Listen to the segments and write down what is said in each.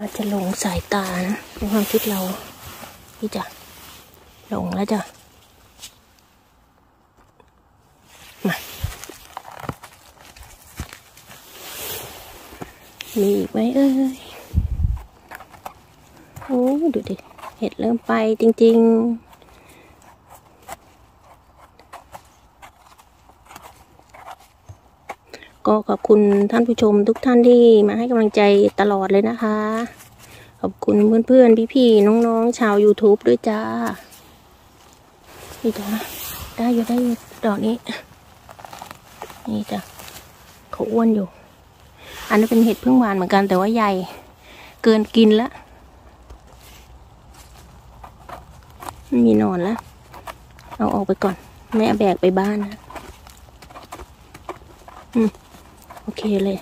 อาจจะหลงสายตานะในความคิดเราพี่จะหลงแล้วจ้ะมามีอีกไหมเอ้ยโอ้ดูดิเห็ดเริ่มไปจริง ๆ ก็ขอบคุณท่านผู้ชมทุกท่านที่มาให้กำลังใจตลอดเลยนะคะ ขอบคุณเพื่อนๆ พี่ๆ น้องๆ ชาว YouTube ด้วยจ้านี่จ้ะได้อยู่ได้อยู่ดอกนี้ นี่จ้ะเขาอ้วนอยู่ อันนี้เป็นเห็ดพึ่งหวานเหมือนกันแต่ว่าใหญ่ เกินกินแล้วไม่มีนอนแล้วเอาออกไปก่อน แม่แบกไปบ้านนะ อืม โอเคเลย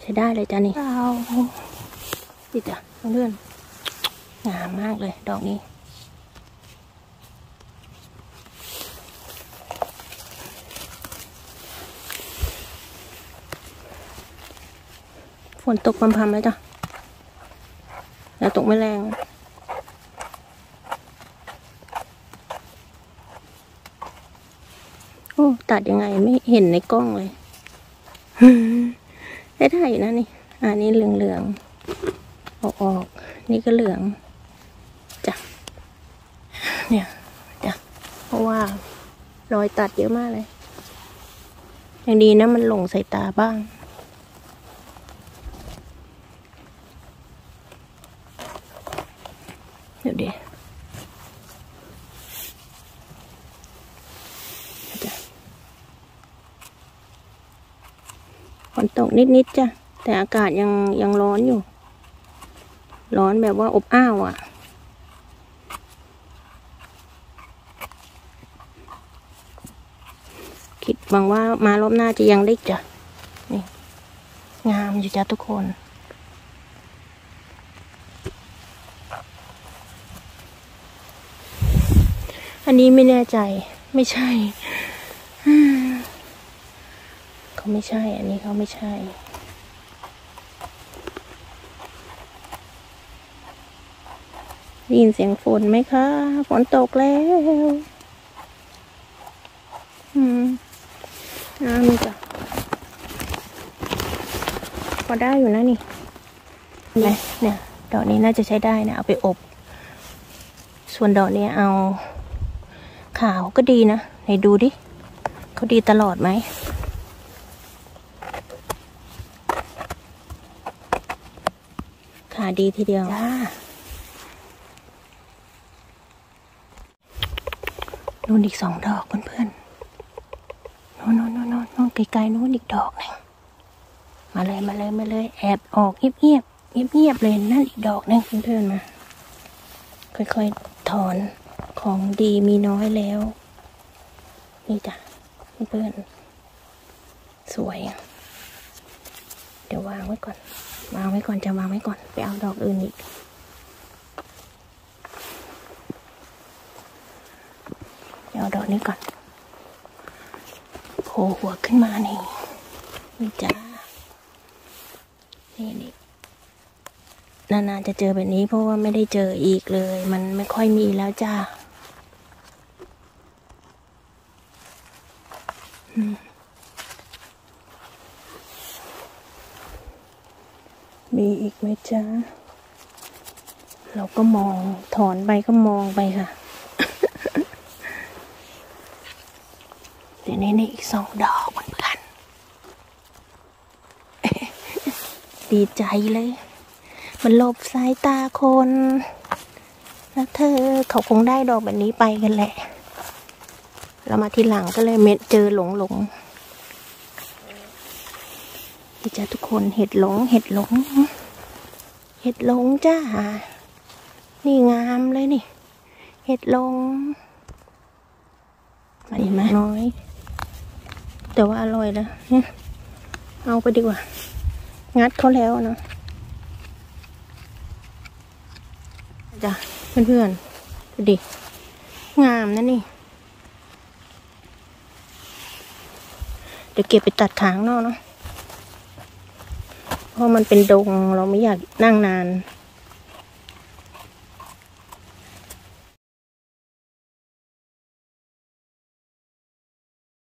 ใช้ได้เลยจ้านี่เอาดิจ้ะเพื่อนงามมากเลย ดอกนี้ ฝนตกพรำๆแล้วจ้ะแต่ตกไม่แรงโอ้ตัดยังไงไม่เห็นในกล้องเลย ได้ได้อยู่นะนี่ อันนี้เหลืองๆเอาออก นี่ก็เหลืองจ้ะเนี่ยจ้ะเพราะว่ารอยตัดเยอะมากเลยอย่างดีนะมันหลงใส่ตาบ้าง เดี๋ยวดิจ้ะ นตกนิดๆจ้ะ แต่อากาศยังยังร้อนอยู่ ร้อนแบบว่าอบอ้าวอะ่ะ คิดหวังว่ามารอบหน้าจะยังได้จ้ะ นี่ งามอยู่จ้ะทุกคนอันนี้ไม่แน่ใจไม่ใช่ เขาไม่ใช่ อันนี้เขาไม่ใช่ ได้ยินเสียงฝนไหมคะ ฝนตกแล้วอืมน้ำนี่จ้ะพอได้อยู่นะนี่เห็นไหมเนี่ยดอกนี้น่าจะใช้ได้นะ เอาไปอบ ส่วนดอกนี้เอาขาวก็ดีนะไหนดูดิ เขาดีตลอดไหม ขาดีทีเดียวจ้านู่นอีกสองดอกเพื่อนๆนู่นนู่นนู่นนู่นไกลๆนู่นอีกดอกหนึ่งมาเลยมาเลยมาเลย แอบออกเงียบเงียบเงียบเงียบๆเลยนั่นอีกดอกหนึงเพื่อนๆมาค่อยๆถอนของดีมีน้อยแล้ว นี่จ้ะเพื่อนๆสวยอะเดี๋ยววางไว้ก่อน วางไว้ก่อนจะวางไว้ก่อน ไปเอาดอกอื่นอีก เดี๋ยวเอาดอกนี้ก่อนโผล่หัวขึ้นมานี่นี่จ้านี่นี่นานๆจะเจอแบบนี้เพราะว่าไม่ได้เจออีกเลย มันไม่ค่อยมีแล้วจ้า อืม มีอีกไหมจ้าเราก็มองถอนไปก็มองไปค่ะ เดี๋ยวนี้นี่อีกสองดอกเหมือนกัน ดีใจเลย มันหลบสายตาคน แล้วเธอเขาคงได้ดอกแบบนี้ไปกันแหละ เรามาทีหลังก็เลยเม็ดเจอหลงหลงี่จ้าทุกคนเห็ดหลง เห็ดหลง เห็ดหลงจ้า นี่งามเลยนี่ เห็ดหลงมาดีไหมน้อย แต่ว่าอร่อยแล้วเนี่ยเอาไปดีกว่า งัดเขาแล้วเนาะจ้ะเพื่อนๆดูดิ งามนะนี่ เดี๋ยวเก็บไปตัดขางนอกเนาะ เพราะมันเป็นดงเราไม่อยากนั่งนาน